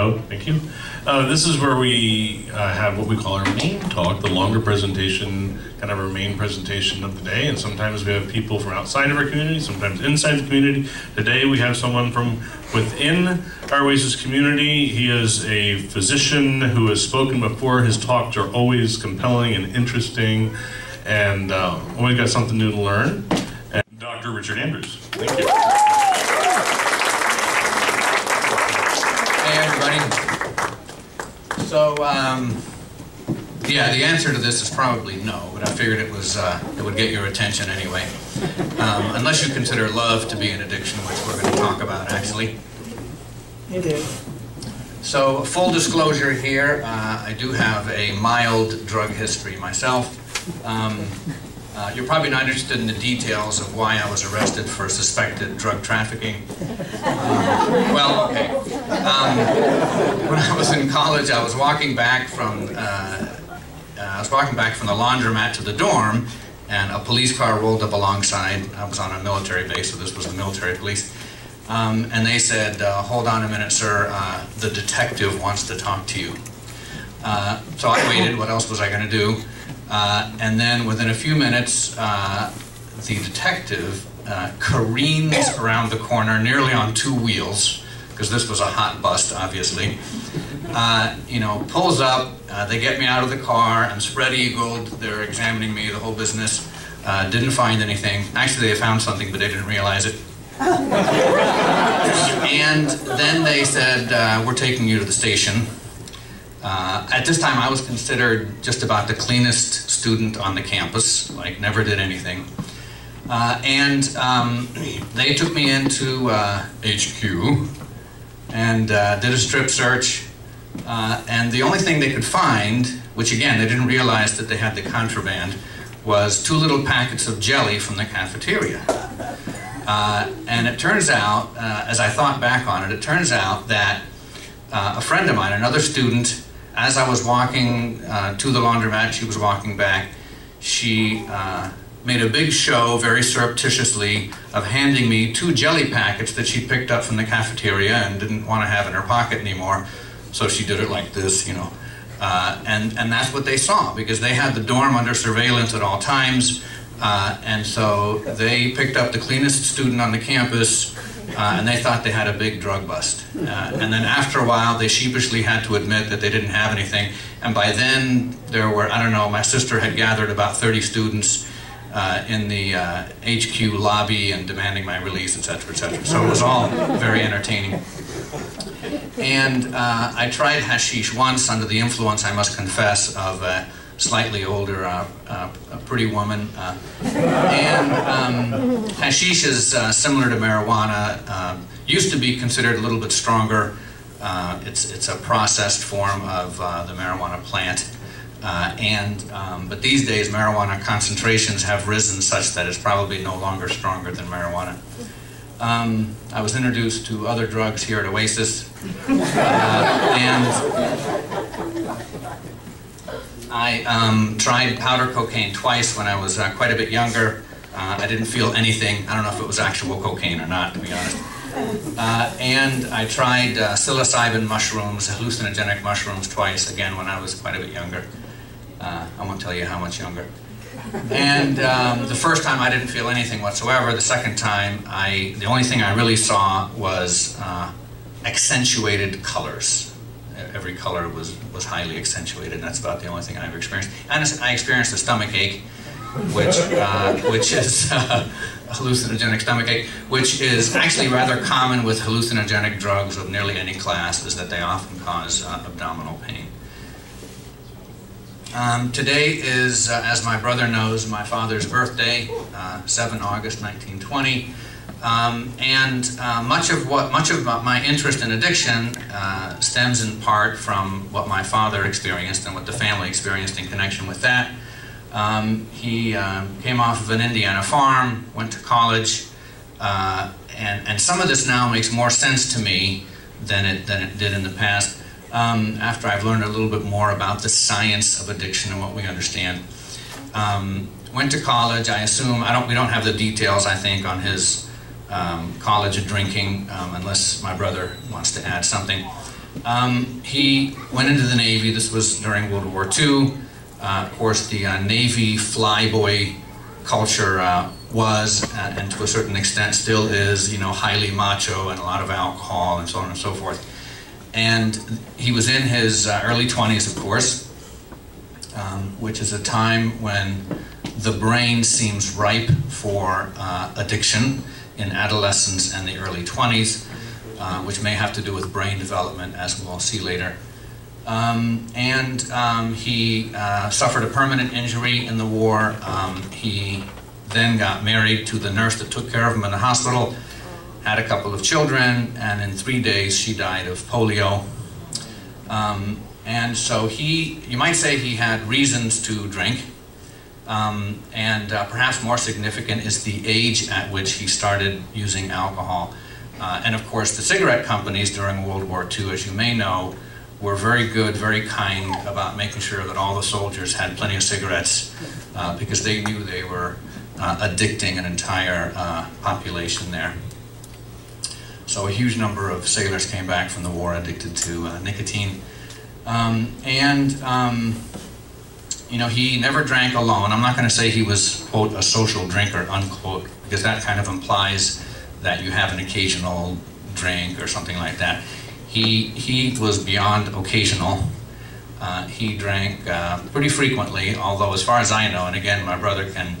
Thank you. Uh, this is where we uh, have what we call our main talk, the longer presentation, kind of our main presentation of the day. And sometimes we have people from outside of our community, sometimes inside the community. Today we have someone from within our Oasis community. He is a physician who has spoken before. His talks are always compelling and interesting, and uh, always got something new to learn. And Dr. Richard Andrews. Thank you. Everybody. So, um, yeah, the answer to this is probably no, but I figured it was uh, it would get your attention anyway. Um, unless you consider love to be an addiction, which we're going to talk about actually. It is. So, full disclosure here, uh, I do have a mild drug history myself. Um, uh, you're probably not interested in the details of why I was arrested for suspected drug trafficking. Um, well, okay. Um, when I was in college, I was walking back from uh, uh, I was walking back from the laundromat to the dorm, and a police car rolled up alongside. I was on a military base, so this was the military police. Um, and they said, uh, "Hold on a minute, sir. Uh, the detective wants to talk to you." Uh, so I waited. What else was I going to do? Uh, and then within a few minutes, uh, the detective uh, careens around the corner nearly on two wheels, because this was a hot bust, obviously. Uh, you know, pulls up, uh, they get me out of the car, I'm spread-eagled, they're examining me, the whole business. Uh, didn't find anything. Actually, they found something, but they didn't realize it. and then they said, we're taking you to the station. Uh, at this time, I was considered just about the cleanest student on the campus, like never did anything. Uh, and um, they took me into uh, HQ and uh, did a strip search. Uh, and the only thing they could find, which again, they didn't realize that they had the contraband, was two little packets of jelly from the cafeteria. Uh, and it turns out, as I thought back on it, it turns out that a friend of mine, another student, as I was walking uh, to the laundromat, she was walking back, she uh, made a big show, very surreptitiously, of handing me two jelly packets that she picked up from the cafeteria and didn't want to have in her pocket anymore. So she did it like this, you know. Uh, and, and that's what they saw, because they had the dorm under surveillance at all times. Uh, and so they picked up the cleanest student on the campus, uh, and they thought they had a big drug bust. Uh, and then after a while, they sheepishly had to admit that they didn't have anything. And by then, there were, I don't know, my sister had gathered about 30 students uh, in the HQ uh, lobby and demanding my release, et cetera, et cetera. So it was all very entertaining. And uh, I tried hashish once under the influence, I must confess, of a slightly older, uh, a pretty woman. And um, hashish is uh, similar to marijuana. Um, used to be considered a little bit stronger. Uh, it's, it's a processed form of the marijuana plant. and, um, but these days, marijuana concentrations have risen such that it's probably no longer stronger than marijuana. Um, I was introduced to other drugs here at Oasis, uh, and I um, tried powder cocaine twice when I was uh, quite a bit younger. Uh, I didn't feel anything. I don't know if it was actual cocaine or not, to be honest. Uh, and I tried uh, psilocybin mushrooms, hallucinogenic mushrooms, twice, again when I was quite a bit younger. Uh, I won't tell you how much younger. And um, the first time I didn't feel anything whatsoever. The second time, I the only thing I really saw was uh, accentuated colors every color was, was highly accentuated, that's about the only thing I ever experienced. And I experienced a stomach ache, which, uh, which is uh, hallucinogenic stomach ache, which is actually rather common with hallucinogenic drugs of nearly any class, is that they often cause uh, abdominal pain. Um, today is, uh, as my brother knows, my father's birthday, uh, 7 August 1920. Um, and uh, much of what much of my interest in addiction uh, stems in part from what my father experienced and what the family experienced in connection with that. Um, he uh, came off of an Indiana farm, went to college, uh, and and some of this now makes more sense to me than it than it did in the past. Um, after I've learned a little bit more about the science of addiction and what we understand. Um, went to college. I assume I don't. We don't have the details. I think on his um, college of drinking, um, unless my brother wants to add something. Um, he went into the Navy. This was during World War II. Uh, of course, the uh, Navy flyboy culture uh, was, uh, and to a certain extent still is, you know, highly macho and a lot of alcohol and so on and so forth. And he was in his uh, early 20s, of course, um, which is a time when the brain seems ripe for uh, addiction in adolescence and the early 20s, uh, which may have to do with brain development, as we'll see later. Um, and um, he uh, suffered a permanent injury in the war. Um, he then got married to the nurse that took care of him in the hospital, had a couple of children, and in three days she died of polio. Um, and so he, you might say he had reasons to drink. Um, and uh, perhaps more significant is the age at which he started using alcohol. Uh, and of course, the cigarette companies during World War II, as you may know, were very good, very kind about making sure that all the soldiers had plenty of cigarettes uh, because they knew they were uh, addicting an entire uh, population there. So a huge number of sailors came back from the war addicted to uh, nicotine. Um, and, um, you know, he never drank alone. I'm not going to say he was, quote, a social drinker, unquote, because that kind of implies that you have an occasional drink or something like that. He, he was beyond occasional. Uh, he drank uh, pretty frequently, although as far as I know, and again, my brother can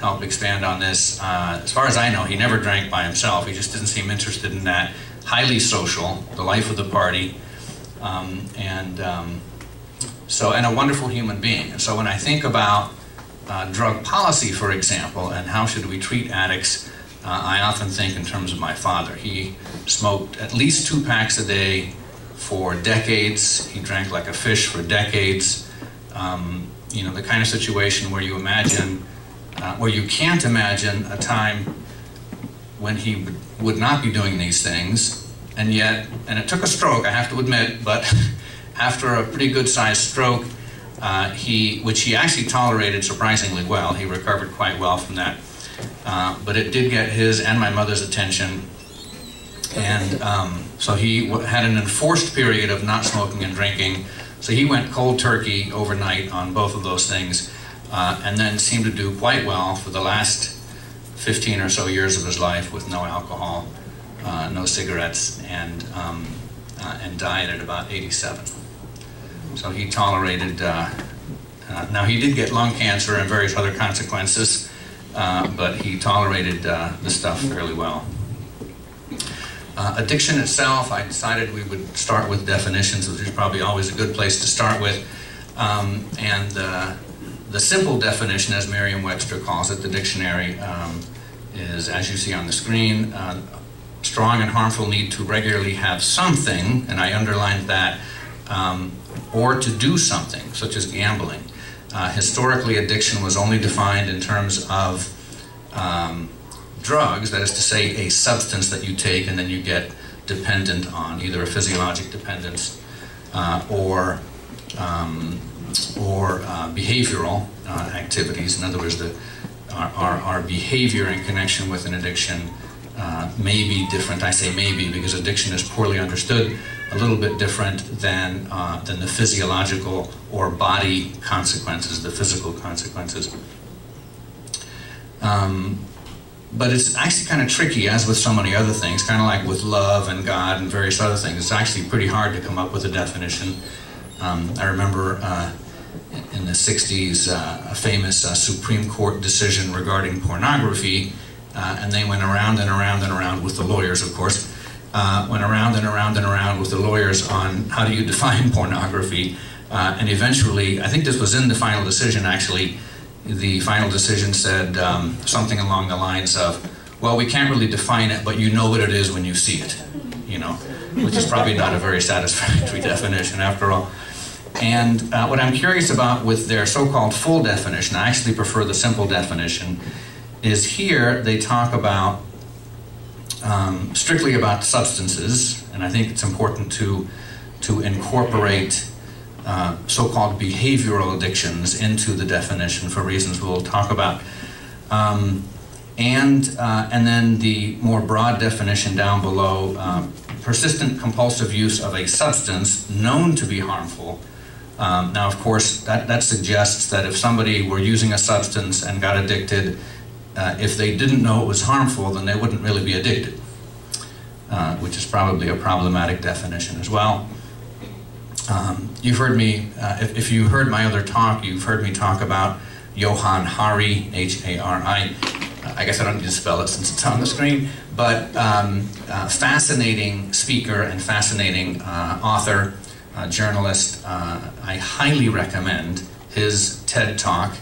help expand on this, uh, as far as I know, he never drank by himself. He just didn't seem interested in that. Highly social, the life of the party, um, and um, so, and a wonderful human being. And so when I think about uh, drug policy, for example, and how should we treat addicts, uh, I often think in terms of my father. He smoked at least two packs a day for decades. He drank like a fish for decades. Um, you know, the kind of situation where you imagine, uh, where you can't imagine a time when he would not be doing these things, and yet, and it took a stroke, I have to admit, but after a pretty good sized stroke, uh, he, which he actually tolerated surprisingly well, he recovered quite well from that uh, but it did get his and my mother's attention. And um, so he had an enforced period of not smoking and drinking. So he went cold turkey overnight on both of those things, uh, and then seemed to do quite well for the last 15 or so years of his life with no alcohol, uh, no cigarettes, and, um, uh, and died at about 87. So he tolerated, uh, now he did get lung cancer and various other consequences, uh, but he tolerated uh, the stuff fairly well. Uh, addiction itself, I decided we would start with definitions, which is probably always a good place to start with. Um, and the simple definition, as Merriam-Webster calls it, the dictionary, um, is, as you see on the screen, uh, strong and harmful need to regularly have something, and I underlined that, um, or to do something, such as gambling. Uh, historically, addiction was only defined in terms of um, drugs, that is to say, a substance that you take and then you get dependent on, either a physiologic dependence uh, or, um, or uh, behavioral uh, activities. In other words, the, our, our, our, behavior in connection with an addiction uh, may be different. I say maybe because addiction is poorly understood a little bit different than, uh, than the physiological or body consequences, the physical consequences. Um, but it's actually kind of tricky, as with so many other things, kind of like with love and God and various other things. It's actually pretty hard to come up with a definition. Um, I remember uh, in the 60s uh, a famous uh, Supreme Court decision regarding pornography, uh, and they went around and around and around with the lawyers, of course, uh, went around and around and around with the lawyers on how do you define pornography. Uh, and eventually, I think this was in the final decision actually, the final decision said um, something along the lines of, well, we can't really define it, but you know what it is when you see it, you know, which is probably not a very satisfactory definition after all. And uh, what I'm curious about with their so-called full definition, I actually prefer the simple definition, is here they talk about um, strictly about substances, and I think it's important to, to incorporate uh, so-called behavioral addictions into the definition for reasons we'll talk about. Um, and, uh, and then the more broad definition down below, uh, persistent compulsive use of a substance known to be harmful. Um, now, of course, that, that suggests that if somebody were using a substance and got addicted, uh, if they didn't know it was harmful, then they wouldn't really be addicted, uh, which is probably a problematic definition as well. Um, you've heard me, uh, if, if you heard my other talk, you've heard me talk about Johann Hari, H-A-R-I. I guess I don't need to spell it since it's on the screen, but um, uh, fascinating speaker and fascinating uh, author, uh, journalist. Uh, I highly recommend his TED Talk,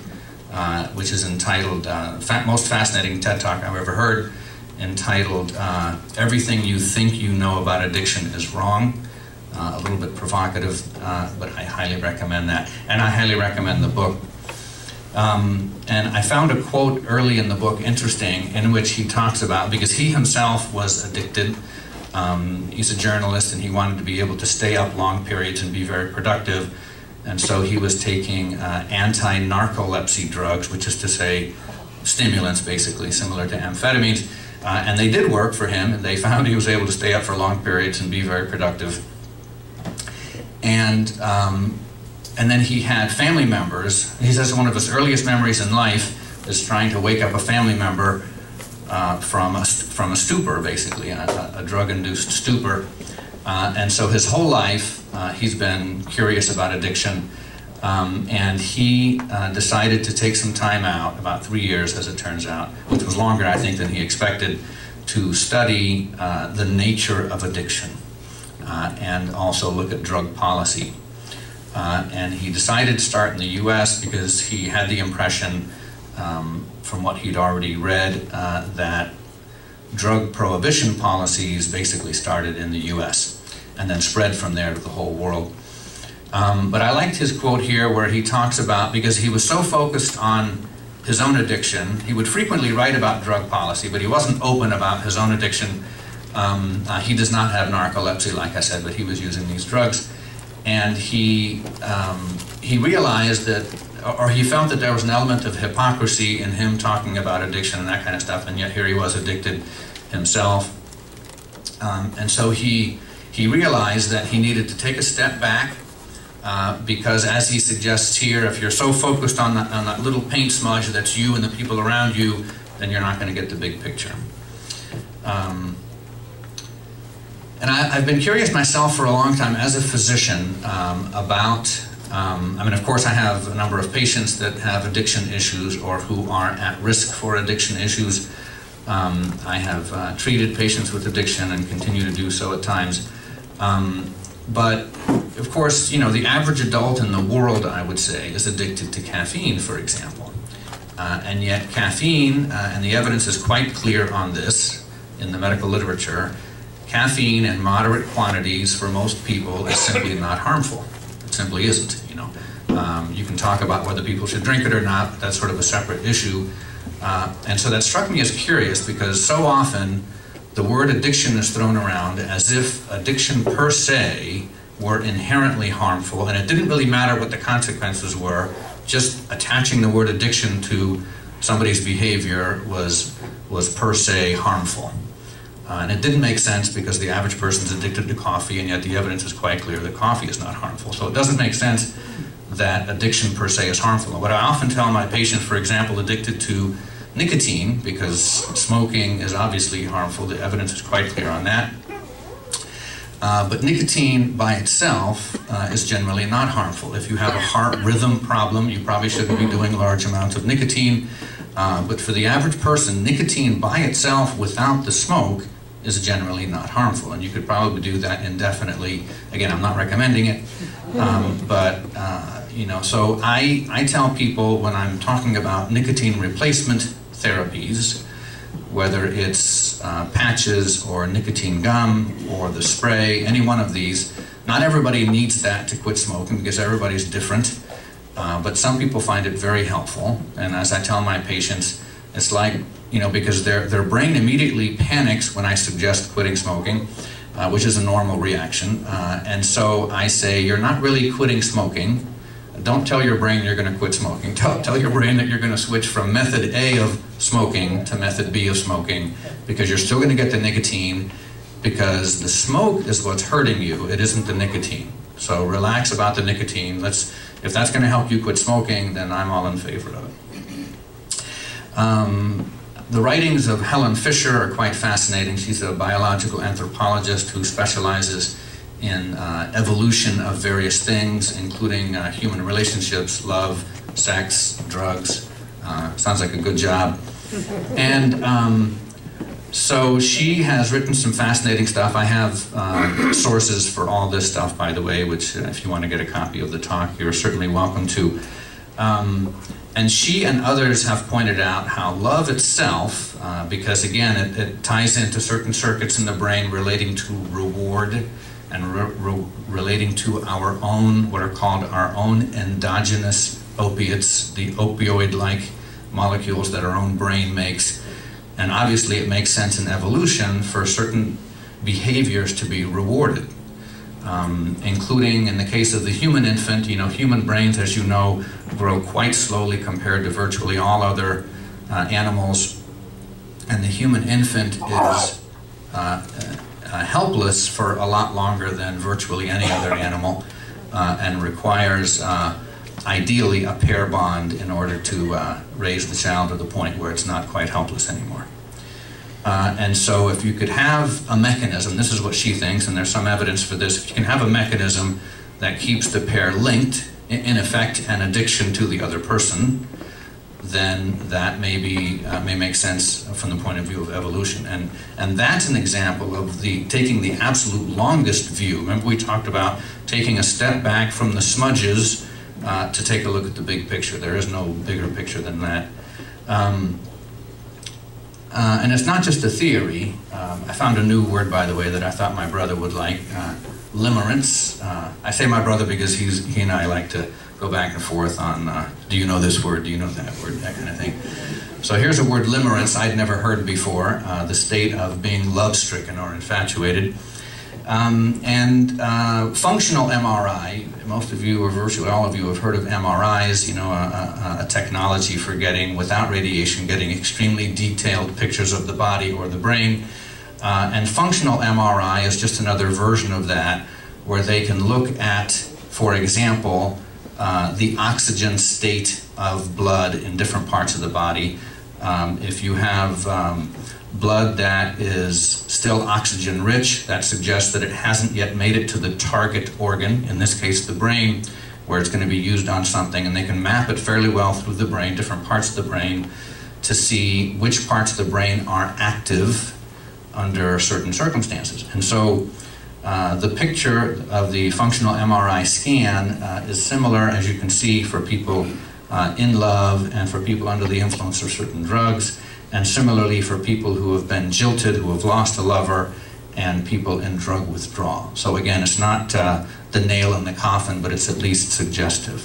uh, which is entitled, uh, most fascinating TED Talk I've ever heard, entitled Everything You Think You Know About Addiction is Wrong. a little bit provocative, but I highly recommend that. And I highly recommend the book um, and I found a quote early in the book interesting in which he talks about, because he himself was addicted, um, he's a journalist and he wanted to be able to stay up long periods and be very productive. And so he was taking uh, anti-narcolepsy drugs, which is to say stimulants basically, similar to amphetamines. Uh, and they did work for him and they found he was able to stay up for long periods and be very productive. And um, and then he had family members. He says one of his earliest memories in life is trying to wake up a family member uh, from, a, from a stupor, basically, a, a drug-induced stupor. Uh, and so his whole life, uh, he's been curious about addiction. Um, and he uh, decided to take some time out, about three years as it turns out, which was longer, I think, than he expected, to study uh, the nature of addiction uh, and also look at drug policy. Uh, and he decided to start in the U.S. because he had the impression, um, from what he'd already read, that drug prohibition policies basically started in the U.S. and then spread from there to the whole world. Um, but I liked his quote here where he talks about, because he was so focused on his own addiction, he would frequently write about drug policy, but he wasn't open about his own addiction. Um, uh, he does not have narcolepsy, like I said, but he was using these drugs and he um, he realized that, or he felt that there was an element of hypocrisy in him talking about addiction and that kind of stuff, and yet here he was addicted himself, um, and so he he realized that he needed to take a step back. Uh, because as he suggests here, if you're so focused on that, on that little paint smudge that's you and the people around you, then you're not going to get the big picture. Um, and I, have been curious myself for a long time as a physician um, about, um, I mean, of course, I have a number of patients that have addiction issues or who are at risk for addiction issues. Um, I have uh, treated patients with addiction and continue to do so at times. Um, but of course, you know, the average adult in the world, I would say, is addicted to caffeine, for example. Uh, and yet caffeine, uh, and the evidence is quite clear on this in the medical literature, caffeine in moderate quantities for most people is simply not harmful. It simply isn't, you know. Um, you can talk about whether people should drink it or not, that's sort of a separate issue. Uh, and so that struck me as curious because so often the word addiction is thrown around as if addiction per se were inherently harmful, and it didn't really matter what the consequences were, just attaching the word addiction to somebody's behavior was, was per se harmful. Uh, and it didn't make sense because the average person is addicted to coffee, and yet the evidence is quite clear that coffee is not harmful. So it doesn't make sense that addiction per se is harmful. What I often tell my patients, for example, addicted to nicotine, because smoking is obviously harmful, the evidence is quite clear on that. Uh, but nicotine by itself uh, is generally not harmful. If you have a heart rhythm problem, you probably shouldn't be doing large amounts of nicotine. Uh, but for the average person, nicotine by itself without the smoke is generally not harmful, and you could probably do that indefinitely. Again, I'm not recommending it, um, but uh, you know, so I, I tell people when I'm talking about nicotine replacement therapies, whether it's uh, patches or nicotine gum or the spray, any one of these, not everybody needs that to quit smoking because everybody's different, uh, but some people find it very helpful, and as I tell my patients, it's like you know, because their, their brain immediately panics when I suggest quitting smoking, uh, which is a normal reaction. Uh, and so I say, you're not really quitting smoking. Don't tell your brain you're going to quit smoking. Tell, tell your brain that you're going to switch from method A of smoking to method B of smoking because you're still going to get the nicotine because the smoke is what's hurting you. It isn't the nicotine. So relax about the nicotine. Let's, if that's going to help you quit smoking, then I'm all in favor of it. Um, the writings of Helen Fisher are quite fascinating. She's a biological anthropologist who specializes in uh, evolution of various things, including uh, human relationships, love, sex, drugs. Uh, sounds like a good job. And um, so she has written some fascinating stuff. I have uh, sources for all this stuff, by the way, which uh, if you want to get a copy of the talk, you're certainly welcome to. Um, and she and others have pointed out how love itself, uh, because again, it, it, ties into certain circuits in the brain relating to reward and re re relating to our own, what are called our own endogenous opiates, the opioid-like molecules that our own brain makes. And obviously it makes sense in evolution for certain behaviors to be rewarded. Um, including in the case of the human infant, you know, human brains, as you know, grow quite slowly compared to virtually all other uh, animals. And the human infant is uh, uh, helpless for a lot longer than virtually any other animal uh, and requires uh, ideally a pair bond in order to uh, raise the child to the point where it's not quite helpless anymore. Uh, and so if you could have a mechanism, this is what she thinks, and there's some evidence for this, if you can have a mechanism that keeps the pair linked, in effect an addiction to the other person, then that may, be, uh, may make sense from the point of view of evolution. And, and that's an example of the taking the absolute longest view. Remember we talked about taking a step back from the smudges uh, to take a look at the big picture. There is no bigger picture than that. Um, uh, and it's not just a theory. Um, I found a new word, by the way, that I thought my brother would like, uh, limerence. Uh, I say my brother because he's, he and I like to go back and forth on, uh, do you know this word, do you know that word, that kind of thing. So here's a word, limerence, I'd never heard before, uh, the state of being love-stricken or infatuated. Um, and uh, functional MRI, most of you, or virtually all of you, have heard of MRIs, you know, a, a, a, technology for getting, without radiation, getting extremely detailed pictures of the body or the brain. Uh, and functional MRI is just another version of that, where they can look at, for example, uh, the oxygen state of blood in different parts of the body. Um, if you have um, blood that is still oxygen rich, that suggests that it hasn't yet made it to the target organ, in this case the brain, where it's going to be used on something, and they can map it fairly well through the brain, different parts of the brain, to see which parts of the brain are active under certain circumstances. And so uh, the picture of the functional MRI scan uh, is similar, as you can see, for people uh, in love and for people under the influence of certain drugs and similarly for people who have been jilted, who have lost a lover, and people in drug withdrawal. So again, it's not uh, the nail in the coffin, but it's at least suggestive.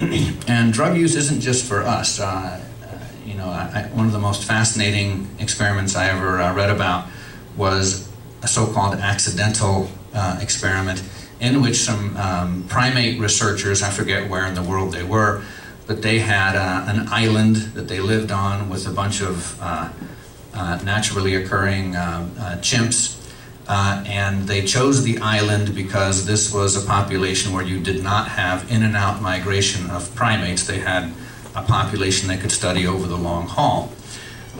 and drug use isn't just for us. Uh, you know, I, one of the most fascinating experiments I ever read about was a so-called accidental uh, experiment in which some um, primate researchers, I forget where in the world they were, but they had uh, an island that they lived on with a bunch of uh, uh, naturally occurring uh, uh, chimps. And they chose the island because this was a population where you did not have in and out migration of primates. They had a population they could study over the long haul.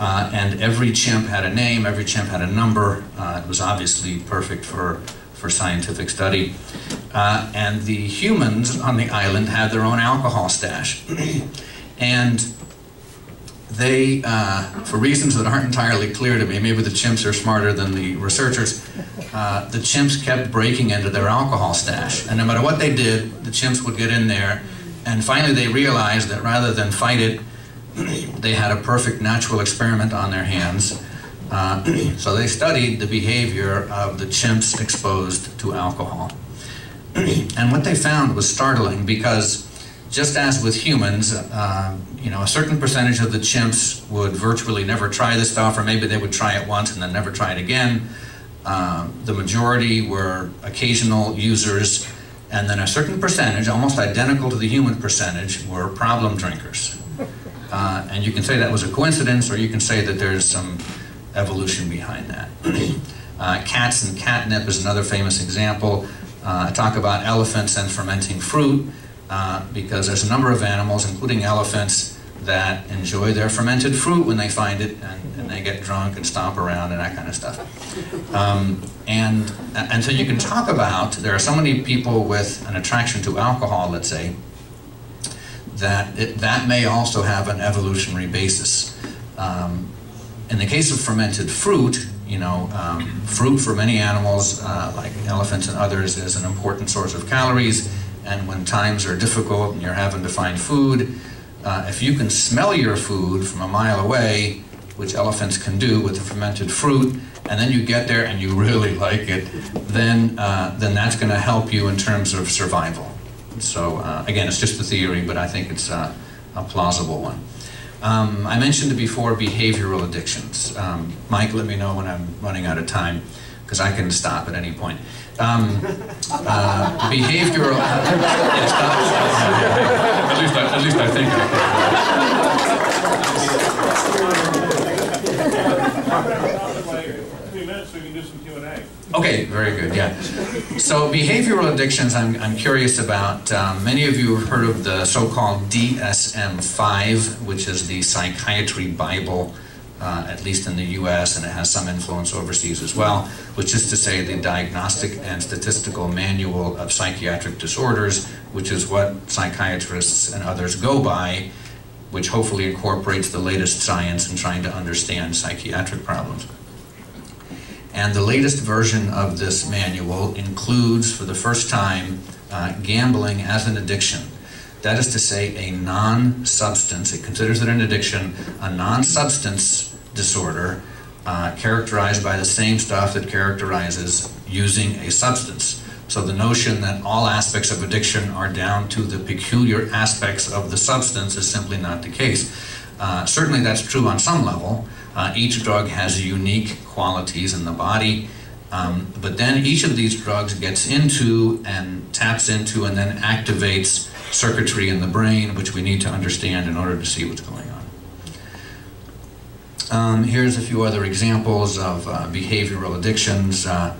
And every chimp had a name, every chimp had a number. it was obviously perfect for for scientific study. Uh, and the humans on the island had their own alcohol stash. and they, uh, for reasons that aren't entirely clear to me, maybe the chimps are smarter than the researchers, uh, the chimps kept breaking into their alcohol stash. And no matter what they did, the chimps would get in there. And finally they realized that rather than fight it, they had a perfect natural experiment on their hands. Uh, so they studied the behavior of the chimps exposed to alcohol. and what they found was startling because just as with humans, uh, you know, a certain percentage of the chimps would virtually never try this stuff, or maybe they would try it once and then never try it again. Uh, the majority were occasional users, and then a certain percentage, almost identical to the human percentage, were problem drinkers. Uh, and you can say that was a coincidence, or you can say that there's some evolution behind that. uh, cats and catnip is another famous example. Uh, I talk about elephants and fermenting fruit uh, because there's a number of animals, including elephants, that enjoy their fermented fruit when they find it and, and they get drunk and stomp around and that kind of stuff. Um, and, and so you can talk about, there are so many people with an attraction to alcohol, let's say, that it, that may also have an evolutionary basis. Um, in the case of fermented fruit, you know, um, fruit for many animals, uh, like elephants and others, is an important source of calories. And when times are difficult and you're having to find food, uh, if you can smell your food from a mile away, which elephants can do with the fermented fruit, and then you get there and you really like it, then uh, then that's going to help you in terms of survival. So uh, again, it's just a theory, but I think it's uh, a plausible one. Um, I mentioned before behavioral addictions. Um, Mike, let me know when I'm running out of time, because I can stop at any point. Um, uh, behavioral. yeah, stop, stop. At least, I, at least I think Three minutes, can do some Q&A. Okay, very good, yeah. So behavioral addictions I'm, I'm curious about. Um, many of you have heard of the so-called DSM-5, which is the Psychiatry Bible, uh, at least in the US, and it has some influence overseas as well, which is to say the Diagnostic and Statistical Manual of Psychiatric Disorders, which is what psychiatrists and others go by, which hopefully incorporates the latest science in trying to understand psychiatric problems. And the latest version of this manual includes, for the first time, uh, gambling as an addiction. That is to say, a non substance, it considers it an addiction, a non substance disorder uh, characterized by the same stuff that characterizes using a substance. So the notion that all aspects of addiction are down to the peculiar aspects of the substance is simply not the case. Uh, certainly that's true on some level. Uh, each drug has unique qualities in the body, um, but then each of these drugs gets into and taps into and then activates circuitry in the brain, which we need to understand in order to see what's going on. Um, here's a few other examples of uh, behavioral addictions. Uh,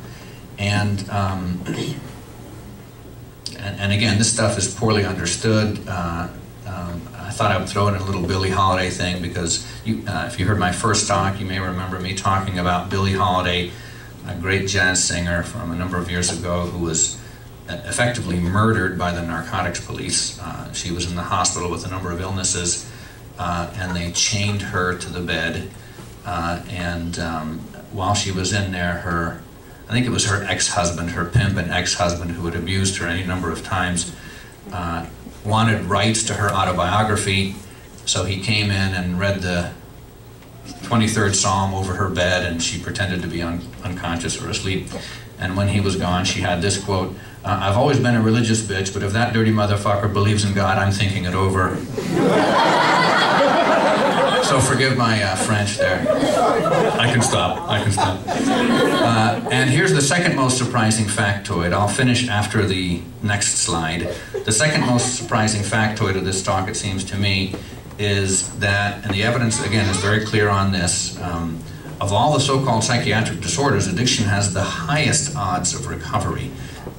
and, um, and, and, again, this stuff is poorly understood. Uh, I thought I would throw in a little Billie Holiday thing because you, uh, if you heard my first talk, you may remember me talking about Billie Holiday, a great jazz singer from a number of years ago who was effectively murdered by the narcotics police. Uh, she was in the hospital with a number of illnesses, uh, and they chained her to the bed. Uh, and um, while she was in there, her I think it was her ex-husband, her pimp and ex-husband who had abused her any number of times, uh, wanted rights to her autobiography, so he came in and read the 23rd Psalm over her bed, and she pretended to be un unconscious or asleep. And when he was gone, she had this quote, uh, I've always been a religious bitch, but if that dirty motherfucker believes in God, I'm thinking it over. so forgive my uh, French there. I can stop. I can stop. Uh, and here's the second most surprising factoid. I'll finish after the next slide. The second most surprising factoid of this talk, it seems to me, is that, and the evidence again is very clear on this, um, of all the so-called psychiatric disorders, addiction has the highest odds of recovery.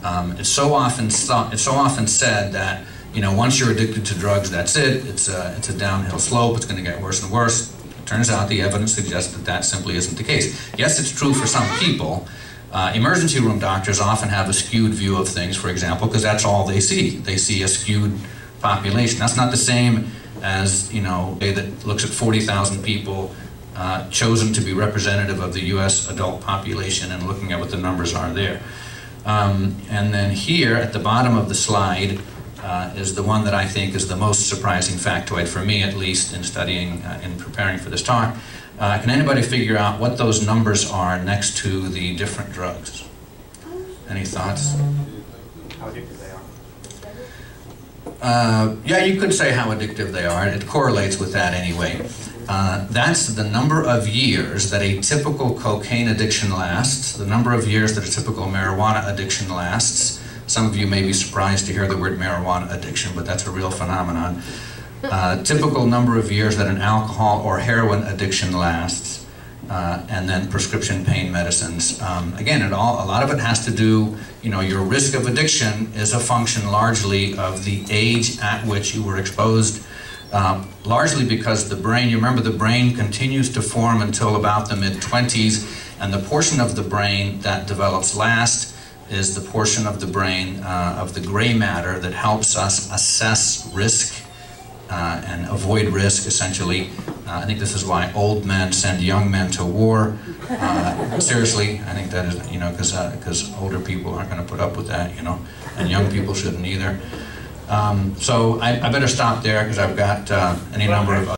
Um, it's so often it's so often said that you know, once you're addicted to drugs, that's it. It's a, it's a downhill slope. It's going to get worse and worse. Turns out the evidence suggests that that simply isn't the case. Yes, it's true for some people. Uh, emergency room doctors often have a skewed view of things, for example, because that's all they see. They see a skewed population. That's not the same as, you know, a that looks at 40,000 people uh, chosen to be representative of the U.S. adult population and looking at what the numbers are there. Um, and then here at the bottom of the slide, uh, is the one that I think is the most surprising factoid for me, at least, in studying uh, and preparing for this talk. Uh, can anybody figure out what those numbers are next to the different drugs? Any thoughts? How addictive they are. Uh, yeah, you could say how addictive they are. It correlates with that anyway. Uh, that's the number of years that a typical cocaine addiction lasts, the number of years that a typical marijuana addiction lasts, some of you may be surprised to hear the word marijuana addiction, but that's a real phenomenon. Uh, typical number of years that an alcohol or heroin addiction lasts, uh, and then prescription pain medicines. Um, again, it all, a lot of it has to do, you know, your risk of addiction is a function largely of the age at which you were exposed, uh, largely because the brain, you remember the brain continues to form until about the mid-20s, and the portion of the brain that develops last is the portion of the brain uh, of the gray matter that helps us assess risk uh, and avoid risk, essentially. Uh, I think this is why old men send young men to war. Uh, seriously, I think that is, you know, because cuz older people aren't going to put up with that, you know, and young people shouldn't either. Um, so I, I better stop there because I've got uh, any number of.